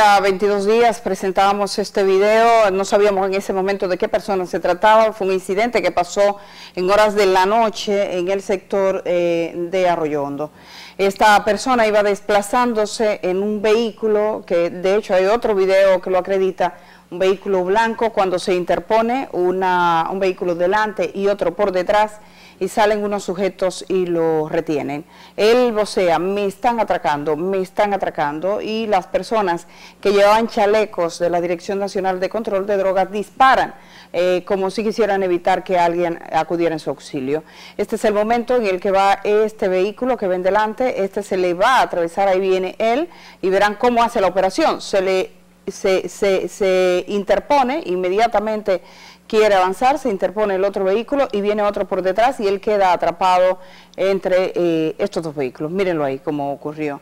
ya 22 días presentábamos este video, no sabíamos en ese momento de qué persona se trataba, fue un incidente que pasó en horas de la noche en el sector eh, de Arroyo Hondo. Esta persona iba desplazándose en un vehículo, que de hecho hay otro video que lo acredita, un vehículo blanco cuando se interpone un vehículo delante y otro por detrás, y salen unos sujetos y lo retienen. Él vocea, me están atracando, me están atracando y las personas que llevaban chalecos de la Dirección Nacional de Control de Drogas disparan eh, como si quisieran evitar que alguien acudiera en su auxilio. Este es el momento en el que va este vehículo que ven delante, este se le va a atravesar, ahí viene él y verán cómo hace la operación. Se le se, se, se interpone inmediatamente quiere avanzar, se interpone el otro vehículo y viene otro por detrás y él queda atrapado entre eh, estos dos vehículos. Mírenlo ahí cómo ocurrió.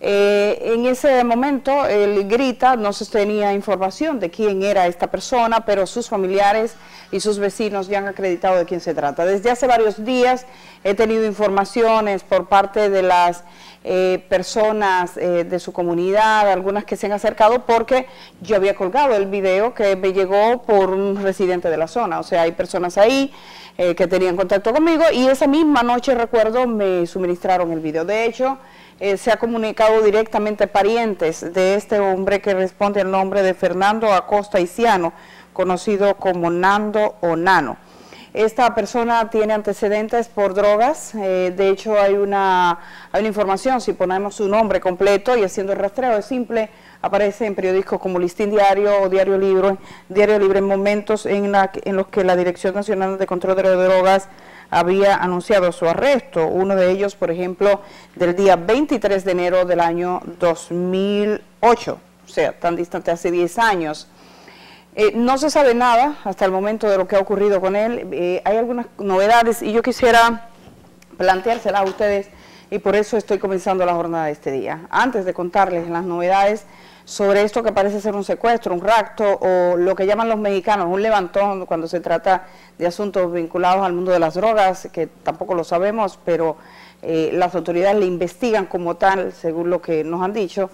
Eh, en ese momento él grita, no se tenía información de quién era esta persona, pero sus familiares y sus vecinos ya han acreditado de quién se trata. Desde hace varios días he tenido informaciones por parte de las eh, personas eh, de su comunidad, algunas que se han acercado porque yo había colgado el video que me llegó por un residente de la zona, o sea, hay personas ahí eh, que tenían contacto conmigo y esa misma noche, recuerdo, me suministraron el video. De hecho, se ha comunicado directamente parientes de este hombre que responde al nombre de Fernando Acosta Isiano, conocido como Nando o Nano. Esta persona tiene antecedentes por drogas, eh, de hecho hay una, hay una información, si ponemos su nombre completo y haciendo el rastreo es simple, aparece en periódicos como Listín Diario o Diario Libre, Diario Libre en momentos en, en los que la Dirección Nacional de Control de Drogas había anunciado su arresto, uno de ellos, por ejemplo, del día 23 de enero del año 2008, o sea, tan distante, hace 10 años. Eh, no se sabe nada hasta el momento de lo que ha ocurrido con él. Eh, hay algunas novedades y yo quisiera planteárselas a ustedes y por eso estoy comenzando la jornada de este día. Antes de contarles las novedades sobre esto que parece ser un secuestro, un rapto o lo que llaman los mexicanos un levantón cuando se trata de asuntos vinculados al mundo de las drogas, que tampoco lo sabemos, pero eh, las autoridades le investigan como tal, según lo que nos han dicho.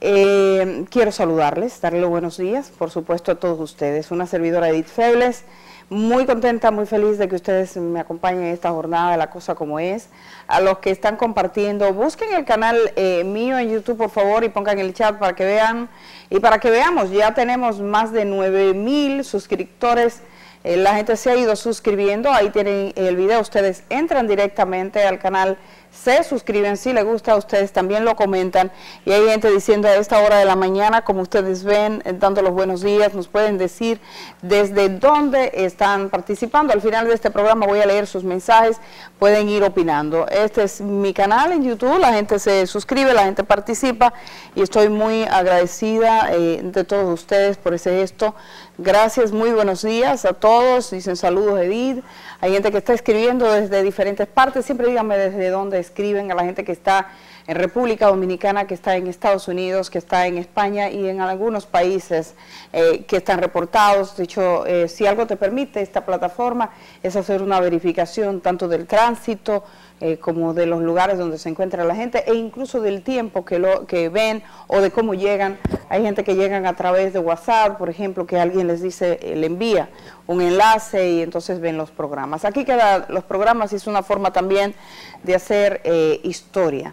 Eh, quiero saludarles, darle los buenos días, por supuesto, a todos ustedes. Una servidora Edith Febles, muy contenta, muy feliz de que ustedes me acompañen en esta jornada de La Cosa Como Es. A los que están compartiendo, busquen el canal eh, mío en YouTube, por favor, y pongan el chat para que vean. Y para que veamos, ya tenemos más de 9 mil suscriptores. Eh, la gente se ha ido suscribiendo, ahí tienen el video, ustedes entran directamente al canal se suscriben, si les gusta a ustedes también lo comentan y hay gente diciendo a esta hora de la mañana, como ustedes ven, eh, dando los buenos días, nos pueden decir desde dónde están participando. Al final de este programa voy a leer sus mensajes, pueden ir opinando. Este es mi canal en YouTube, la gente se suscribe, la gente participa y estoy muy agradecida eh, de todos ustedes por ese gesto. Gracias, muy buenos días a todos, dicen saludos Edith. Hay gente que está escribiendo desde diferentes partes, siempre díganme desde dónde escriben, a la gente que está en República Dominicana, que está en Estados Unidos, que está en España y en algunos países eh, que están reportados. De hecho, eh, si algo te permite esta plataforma es hacer una verificación tanto del tránsito, eh, como de los lugares donde se encuentra la gente e incluso del tiempo que, lo, que ven o de cómo llegan. Hay gente que llegan a través de WhatsApp, por ejemplo, que alguien les dice, le envía un enlace y entonces ven los programas. Aquí quedan los programas y es una forma también de hacer historia.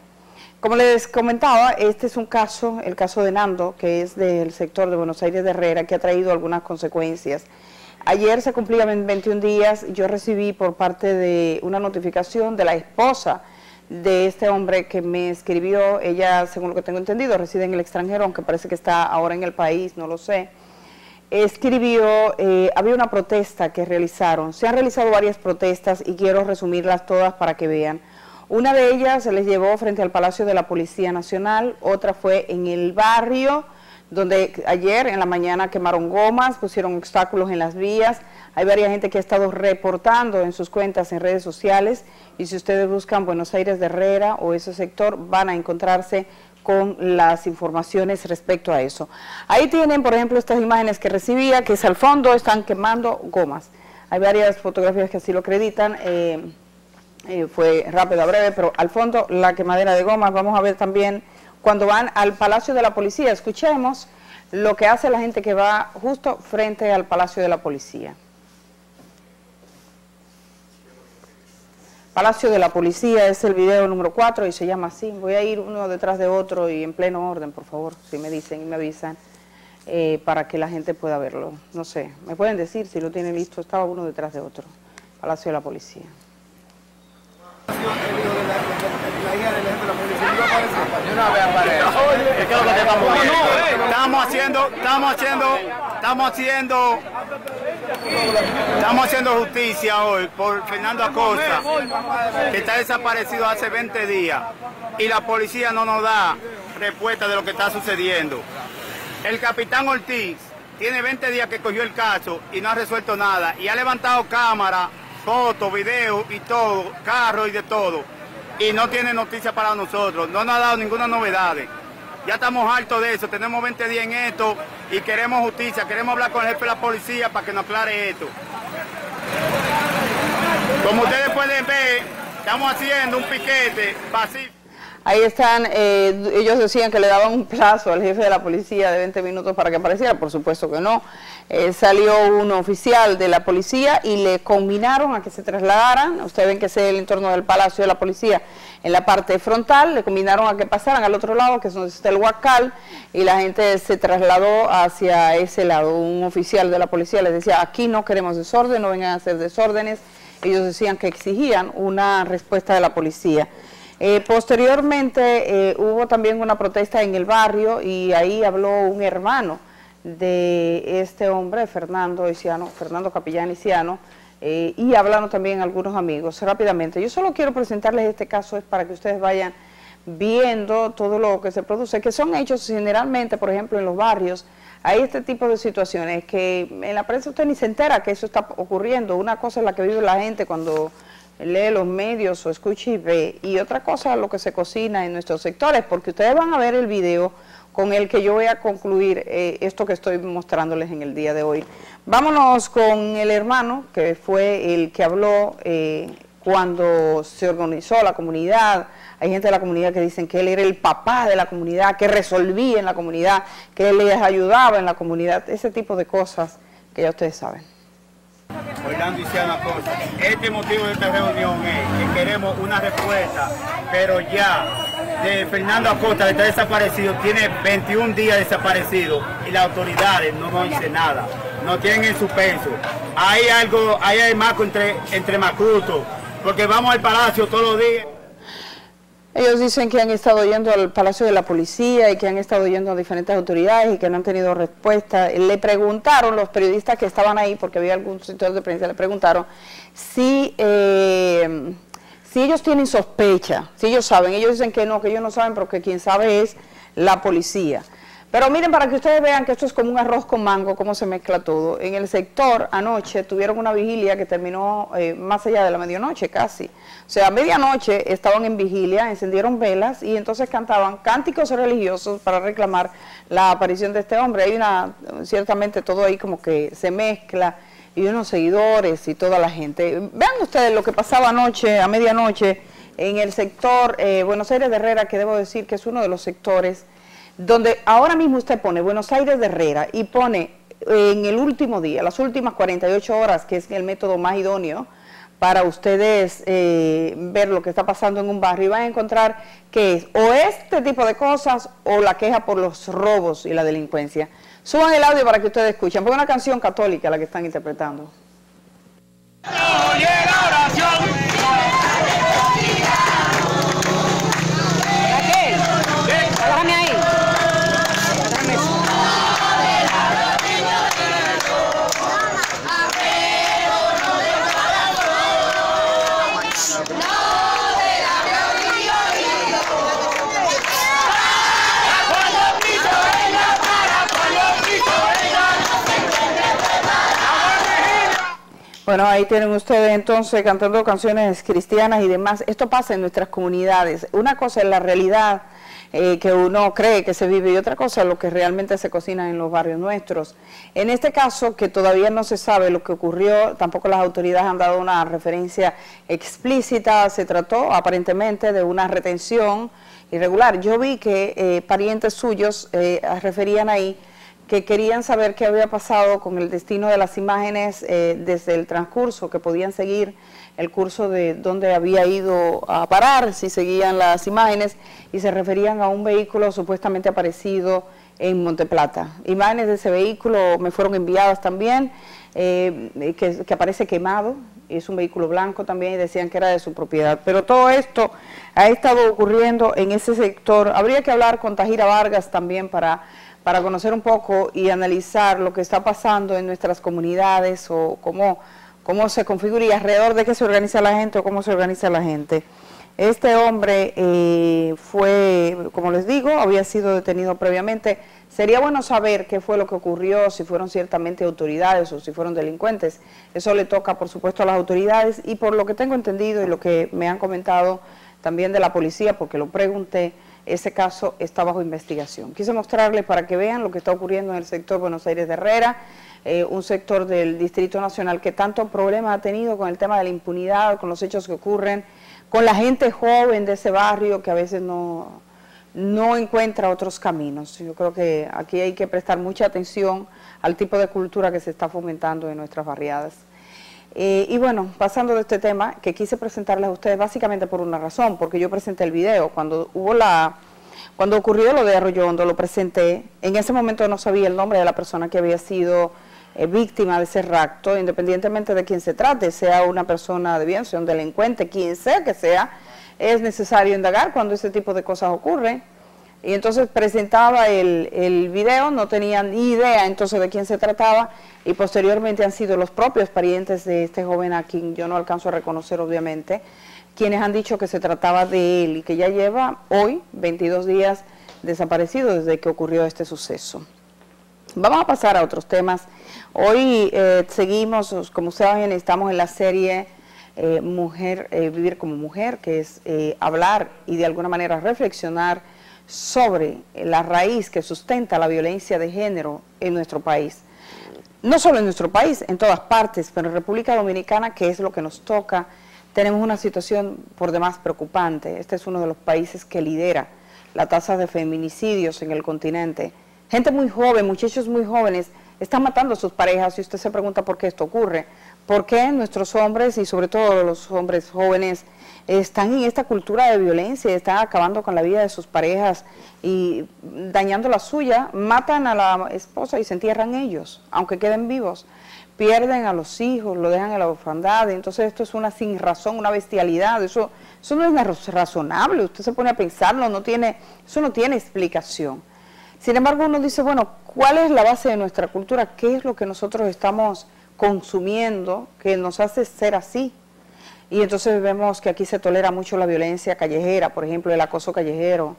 Como les comentaba, este es un caso, el caso de Nando, que es del sector de Buenos Aires de Herrera, que ha traído algunas consecuencias. Ayer se cumplían 21 días, yo recibí por parte de una notificación de la esposa de este hombre que me escribió, ella, según lo que tengo entendido, reside en el extranjero, aunque parece que está ahora en el país, no lo sé. Escribió, eh, había una protesta que realizaron, se han realizado varias protestas y quiero resumirlas todas para que vean. Una de ellas se les llevó frente al Palacio de la Policía Nacional, otra fue en el barrio donde ayer en la mañana quemaron gomas, pusieron obstáculos en las vías. Hay varias gente que ha estado reportando en sus cuentas en redes sociales y si ustedes buscan Buenos Aires de Herrera o ese sector van a encontrarse con las informaciones respecto a eso. Ahí tienen, por ejemplo, estas imágenes que recibía, que es al fondo, están quemando gomas. Hay varias fotografías que así lo acreditan, eh, eh, fue rápido, breve, pero al fondo la quemadera de gomas. Vamos a ver también cuando van al Palacio de la Policía. Escuchemos lo que hace la gente que va justo frente al Palacio de la Policía. Palacio de la Policía es el video número 4 y se llama así. Voy a ir uno detrás de otro y en pleno orden, por favor, si me dicen y me avisan, eh, para que la gente pueda verlo. No sé, me pueden decir si lo tienen listo. Estaba uno detrás de otro. Palacio de la Policía. Estamos haciendo, estamos haciendo, estamos haciendo, estamos haciendo justicia hoy por Fernando Acosta, que está desaparecido hace 20 días y la policía no nos da respuesta de lo que está sucediendo. El capitán Ortiz tiene 20 días que cogió el caso y no ha resuelto nada y ha levantado cámara, fotos, videos y todo, carros y de todo y no tiene noticia para nosotros, no nos ha dado ninguna novedad. Ya estamos hartos de eso, tenemos 20 días en esto y queremos justicia, queremos hablar con el jefe de la policía para que nos aclare esto. Como ustedes pueden ver, estamos haciendo un piquete pacífico. Ahí están, eh, ellos decían que le daban un plazo al jefe de la policía de 20 minutos para que apareciera, por supuesto que no. Eh, salió un oficial de la policía y le combinaron a que se trasladaran, ustedes ven que es el entorno del Palacio de la Policía en la parte frontal, le combinaron a que pasaran al otro lado, que es donde está el Huacal, y la gente se trasladó hacia ese lado. Un oficial de la policía les decía, aquí no queremos desorden, no vengan a hacer desórdenes. Ellos decían que exigían una respuesta de la policía. Eh, posteriormente eh, hubo también una protesta en el barrio y ahí habló un hermano de este hombre, Fernando Isiano, Fernando Capellán Isiano, eh, y hablaron también algunos amigos. Rápidamente, yo solo quiero presentarles este caso es para que ustedes vayan viendo todo lo que se produce, que son hechos generalmente, por ejemplo, en los barrios, hay este tipo de situaciones que en la prensa usted ni se entera que eso está ocurriendo. Una cosa es la que vive la gente cuando lee los medios o escucha y ve. Y otra cosa, lo que se cocina en nuestros sectores, porque ustedes van a ver el video con el que yo voy a concluir eh, esto que estoy mostrándoles en el día de hoy. Vámonos con el hermano, que fue el que habló eh, cuando se organizó la comunidad. Hay gente de la comunidad que dicen que él era el papá de la comunidad, que resolvía en la comunidad, que él les ayudaba en la comunidad, ese tipo de cosas que ya ustedes saben. Orlando una cosa. Este motivo de esta reunión es que queremos una respuesta, pero ya de Fernando Acosta está desaparecido, tiene 21 días desaparecido y las autoridades no nos dicen nada, no tienen en suspenso. Hay algo, hay más entre, entre Macuto, porque vamos al palacio todos los días. Ellos dicen que han estado yendo al Palacio de la Policía y que han estado yendo a diferentes autoridades y que no han tenido respuesta. Le preguntaron, los periodistas que estaban ahí, porque había algún sector de prensa, le preguntaron si, eh, si ellos tienen sospecha, si ellos saben. Ellos dicen que no, que ellos no saben, porque quien sabe es la policía. Pero miren, para que ustedes vean que esto es como un arroz con mango, cómo se mezcla todo. En el sector anoche tuvieron una vigilia que terminó eh, más allá de la medianoche casi. O sea, a medianoche estaban en vigilia, encendieron velas y entonces cantaban cánticos religiosos para reclamar la aparición de este hombre. Hay una, ciertamente todo ahí como que se mezcla y unos seguidores y toda la gente. Vean ustedes lo que pasaba anoche, a medianoche, en el sector eh, Buenos Aires de Herrera, que debo decir que es uno de los sectores donde ahora mismo usted pone Buenos Aires de Herrera y pone en el último día, las últimas 48 horas, que es el método más idóneo para ustedes eh, ver lo que está pasando en un barrio, y van a encontrar que es o este tipo de cosas o la queja por los robos y la delincuencia. Suban el audio para que ustedes escuchen, porque es una canción católica la que están interpretando. Bueno, ahí tienen ustedes entonces cantando canciones cristianas y demás. Esto pasa en nuestras comunidades. Una cosa es la realidad eh, que uno cree que se vive y otra cosa es lo que realmente se cocina en los barrios nuestros. En este caso, que todavía no se sabe lo que ocurrió, tampoco las autoridades han dado una referencia explícita, se trató aparentemente de una retención irregular. Yo vi que eh, parientes suyos eh, referían ahí que querían saber qué había pasado con el destino de las imágenes eh, desde el transcurso, que podían seguir el curso de dónde había ido a parar, si seguían las imágenes, y se referían a un vehículo supuestamente aparecido en Monteplata. Imágenes de ese vehículo me fueron enviadas también, eh, que, que, aparece quemado, es un vehículo blanco también, y decían que era de su propiedad. Pero todo esto ha estado ocurriendo en ese sector. Habría que hablar con Tajira Vargas también para para conocer un poco y analizar lo que está pasando en nuestras comunidades o cómo, cómo se configura y alrededor de qué se organiza la gente o cómo se organiza la gente. Este hombre eh, fue, como les digo, había sido detenido previamente. Sería bueno saber qué fue lo que ocurrió, si fueron ciertamente autoridades o si fueron delincuentes. Eso le toca, por supuesto, a las autoridades y por lo que tengo entendido y lo que me han comentado también de la policía, porque lo pregunté, ese caso está bajo investigación. Quise mostrarles para que vean lo que está ocurriendo en el sector Buenos Aires de Herrera, eh, un sector del Distrito Nacional que tanto problema ha tenido con el tema de la impunidad, con los hechos que ocurren, con la gente joven de ese barrio que a veces no, no encuentra otros caminos. Yo creo que aquí hay que prestar mucha atención al tipo de cultura que se está fomentando en nuestras barriadas. Eh, y bueno, pasando de este tema, que quise presentarles a ustedes básicamente por una razón, porque yo presenté el video, cuando hubo la, cuando ocurrió lo de Arroyondo, lo presenté, en ese momento no sabía el nombre de la persona que había sido eh, víctima de ese rapto, independientemente de quién se trate, sea una persona de bien, sea un delincuente, quien sea que sea, es necesario indagar cuando ese tipo de cosas ocurren. Y entonces presentaba el, el video, no tenían ni idea entonces de quién se trataba y posteriormente han sido los propios parientes de este joven a quien yo no alcanzo a reconocer obviamente, quienes han dicho que se trataba de él y que ya lleva hoy 22 días desaparecido desde que ocurrió este suceso. Vamos a pasar a otros temas. Hoy eh, seguimos, como saben, estamos en la serie eh, Mujer, eh, Vivir como Mujer, que es hablar y de alguna manera reflexionar sobre la raíz que sustenta la violencia de género en nuestro país. No solo en nuestro país, en todas partes, pero en República Dominicana, que es lo que nos toca, tenemos una situación por demás preocupante. Este es uno de los países que lidera la tasa de feminicidios en el continente. Gente muy joven, muchachos muy jóvenes, están matando a sus parejas y usted se pregunta por qué esto ocurre. ¿Por qué nuestros hombres y sobre todo los hombres jóvenes están en esta cultura de violencia, están acabando con la vida de sus parejas y dañando la suya, matan a la esposa y se entierran ellos, aunque queden vivos, pierden a los hijos, lo dejan en la orfandad, entonces esto es una sin razón, una bestialidad, eso, eso no es razonable, usted se pone a pensarlo, no tiene, eso no tiene explicación. Sin embargo, uno dice, bueno, ¿cuál es la base de nuestra cultura? ¿Qué es lo que nosotros estamos consumiendo que nos hace ser así? Y entonces vemos que aquí se tolera mucho la violencia callejera, por ejemplo, el acoso callejero,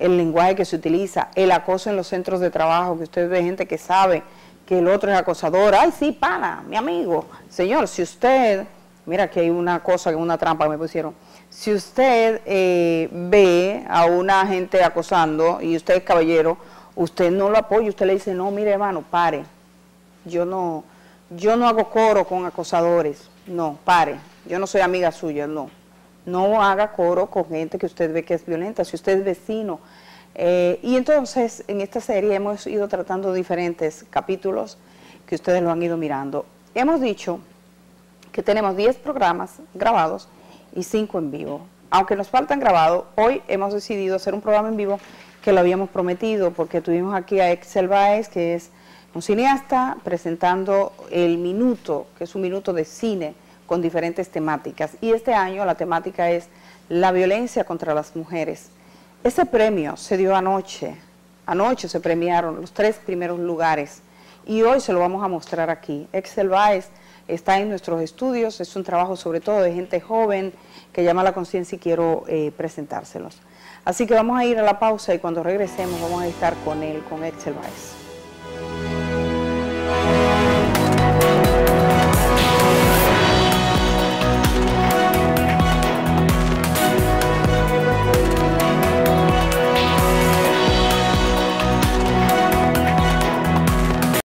el lenguaje que se utiliza, el acoso en los centros de trabajo, que usted ve gente que sabe que el otro es acosador. Ay, sí, pana, mi amigo. Señor, si usted, mira que hay una cosa, una trampa que me pusieron. Si usted eh, ve a una gente acosando y usted es caballero, usted no lo apoya, usted le dice, no, mire hermano, pare. Yo no, yo no hago coro con acosadores. No, pare yo no soy amiga suya, no. No haga coro con gente que usted ve que es violenta, si usted es vecino. Eh, y entonces, en esta serie hemos ido tratando diferentes capítulos que ustedes lo han ido mirando. Hemos dicho que tenemos 10 programas grabados y 5 en vivo. Aunque nos faltan grabados, hoy hemos decidido hacer un programa en vivo que lo habíamos prometido porque tuvimos aquí a Excel Baez, que es un cineasta, presentando El Minuto, que es un minuto de cine con diferentes temáticas. Y este año la temática es la violencia contra las mujeres. Ese premio se dio anoche, anoche se premiaron los tres primeros lugares y hoy se lo vamos a mostrar aquí. Excel Baez está en nuestros estudios, es un trabajo sobre todo de gente joven que llama a la conciencia y quiero eh, presentárselos. Así que vamos a ir a la pausa y cuando regresemos vamos a estar con él, con Excel Baez.